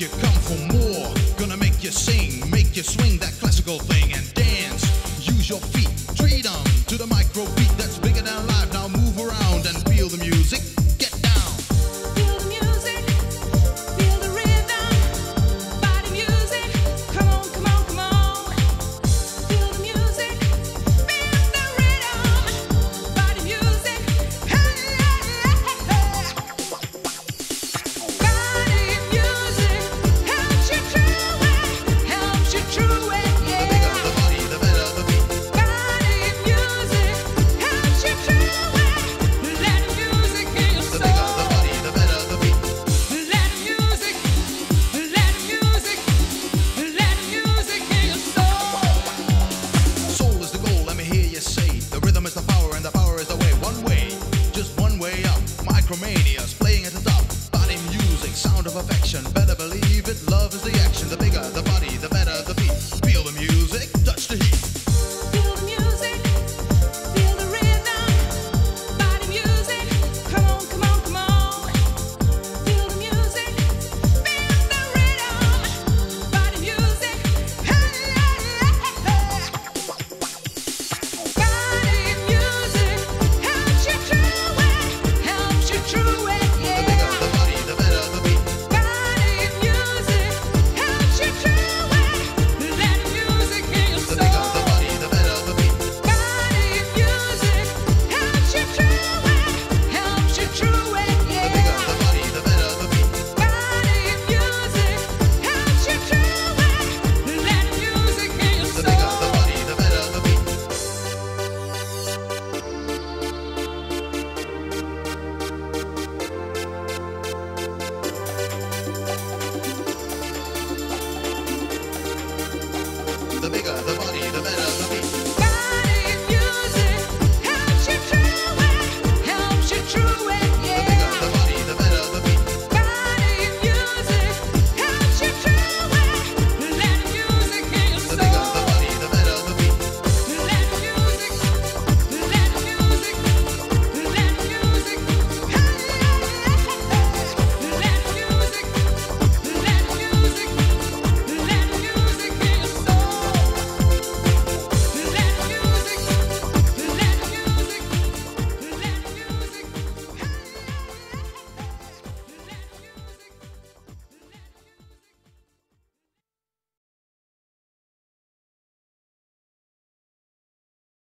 you come for more. Gonna make you sing, make you swing that classical thing and dance. Use your feet, treat them to the micro beat that's bigger than life. Now move around and feel the music. Discomania. the bigger the